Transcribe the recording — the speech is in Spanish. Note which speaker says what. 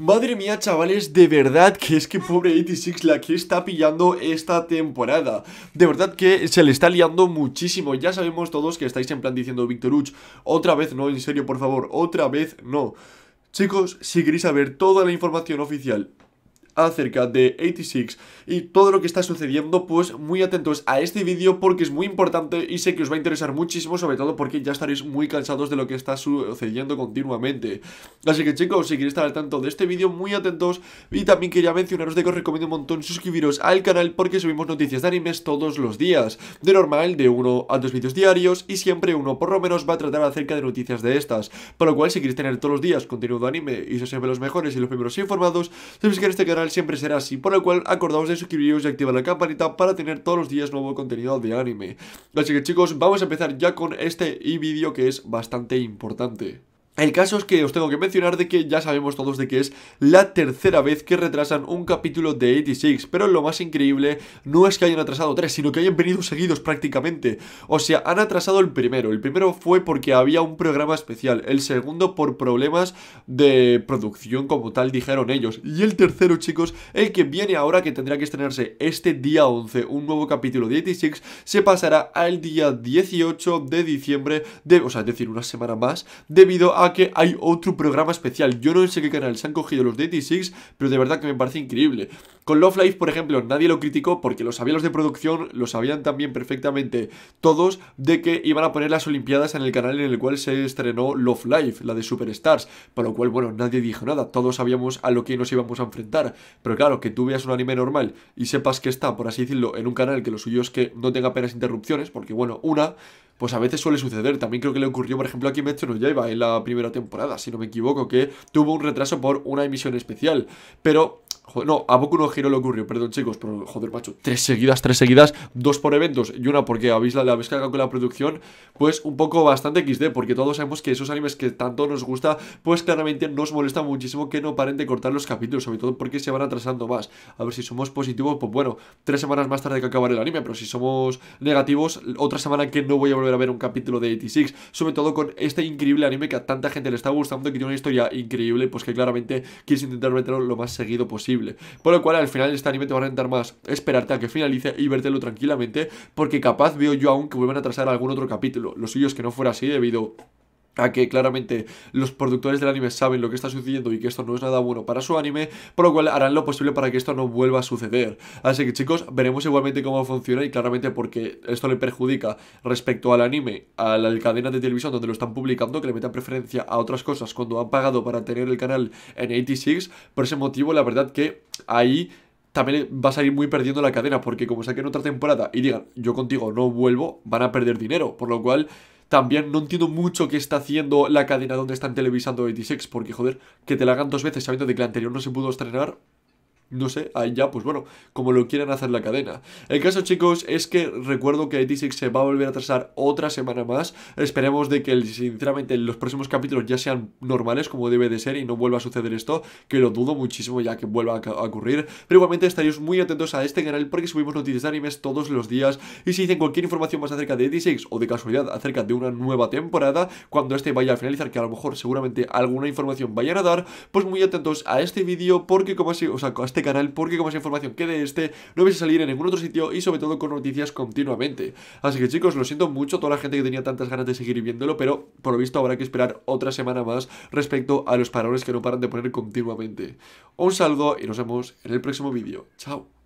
Speaker 1: Madre mía, chavales, de verdad que es que pobre 86 la que está pillando esta temporada. De verdad que se le está liando muchísimo. Ya sabemos todos que estáis en plan diciendo, Víctor Uch, otra vez no, en serio, por favor, otra vez no. Chicos, si queréis saber toda la información oficial acerca de 86 y todo lo que está sucediendo, pues muy atentos a este vídeo porque es muy importante y sé que os va a interesar muchísimo, sobre todo porque ya estaréis muy cansados de lo que está sucediendo continuamente. Así que chicos, si queréis estar al tanto de este vídeo, muy atentos. Y también quería mencionaros de que os recomiendo un montón suscribiros al canal porque subimos noticias de animes todos los días, de normal de uno a dos vídeos diarios y siempre uno por lo menos va a tratar acerca de noticias de estas, por lo cual si queréis tener todos los días contenido de anime y ser siempre los mejores y los primeros informados, sabéis que este canal siempre será así, por lo cual acordaos de suscribiros y activar la campanita para tener todos los días nuevo contenido de anime. Así que chicos, vamos a empezar ya con este vídeo que es bastante importante. El caso es que os tengo que mencionar de que ya sabemos todos de que es la tercera vez que retrasan un capítulo de 86, pero lo más increíble no es que hayan atrasado tres, sino que hayan venido seguidos prácticamente. O sea, han atrasado el primero. El primero fue porque había un programa especial, el segundo por problemas de producción como tal dijeron ellos. Y el tercero, chicos, el que viene ahora que tendrá que estrenarse este día 11, un nuevo capítulo de 86, se pasará al día 18 de diciembre, de, o sea, es decir, una semana más, debido a que hay otro programa especial. Yo no sé qué canal se han cogido los de 86, pero de verdad que me parece increíble. Con Love Life, por ejemplo, nadie lo criticó porque lo sabían los de producción, lo sabían también perfectamente todos de que iban a poner las Olimpiadas en el canal en el cual se estrenó Love Life, la de Superstars. Por lo cual, bueno, nadie dijo nada, todos sabíamos a lo que nos íbamos a enfrentar. Pero claro, que tú veas un anime normal y sepas que está, por así decirlo, en un canal que lo suyo es que no tenga apenas interrupciones, porque bueno, una pues a veces suele suceder. También creo que le ocurrió, por ejemplo, aquí Metro no lleva en la primera temporada, si no me equivoco, que tuvo un retraso por una emisión especial. Pero No, a poco no Hero le ocurrió, perdón chicos, pero joder, macho, tres seguidas, tres seguidas, dos por eventos y una porque habéis la, la con la producción, pues un poco bastante XD, porque todos sabemos que esos animes que tanto nos gusta, pues claramente nos molesta muchísimo que no paren de cortar los capítulos, sobre todo porque se van atrasando más. A ver si somos positivos, pues bueno, tres semanas más tarde que acabar el anime, pero si somos negativos, otra semana que no voy a volver a ver un capítulo de 86, sobre todo con este increíble anime que a tanta gente le está gustando, que tiene una historia increíble, pues que claramente quieres intentar meterlo lo más seguido posible. Por lo cual al final este anime te va a rentar más esperarte a que finalice y vértelo tranquilamente, porque capaz veo yo aún que vuelvan a atrasar algún otro capítulo. Lo suyo es que no fuera así debido a que claramente los productores del anime saben lo que está sucediendo y que esto no es nada bueno para su anime, por lo cual harán lo posible para que esto no vuelva a suceder. Así que chicos, veremos igualmente cómo funciona y claramente porque esto le perjudica respecto al anime, a la cadena de televisión donde lo están publicando, que le metan preferencia a otras cosas cuando han pagado para tener el canal en 86, por ese motivo la verdad que ahí también va a salir muy perdiendo la cadena, porque como saquen otra temporada y digan, yo contigo no vuelvo, van a perder dinero, por lo cual también no entiendo mucho qué está haciendo la cadena donde están televisando 86, porque joder, que te la hagan dos veces sabiendo de que la anterior no se pudo estrenar, no sé, ahí ya, pues bueno, como lo quieran hacer la cadena. El caso, chicos, es que recuerdo que 86 se va a volver a trazar otra semana más. Esperemos de que, sinceramente, los próximos capítulos ya sean normales, como debe de ser, y no vuelva a suceder esto, que lo dudo muchísimo ya que vuelva a, ocurrir. Pero igualmente estaréis muy atentos a este canal porque subimos noticias de animes todos los días. Y si dicen cualquier información más acerca de 86 o de casualidad acerca de una nueva temporada, cuando este vaya a finalizar, que a lo mejor seguramente alguna información vayan a dar, pues muy atentos a este vídeo porque como así, o sea, a este este canal porque como más información que de este no vais a salir en ningún otro sitio y sobre todo con noticias continuamente. Así que chicos, lo siento mucho toda la gente que tenía tantas ganas de seguir viéndolo, pero por lo visto habrá que esperar otra semana más respecto a los parones que no paran de poner continuamente. Un saludo y nos vemos en el próximo vídeo. Chao.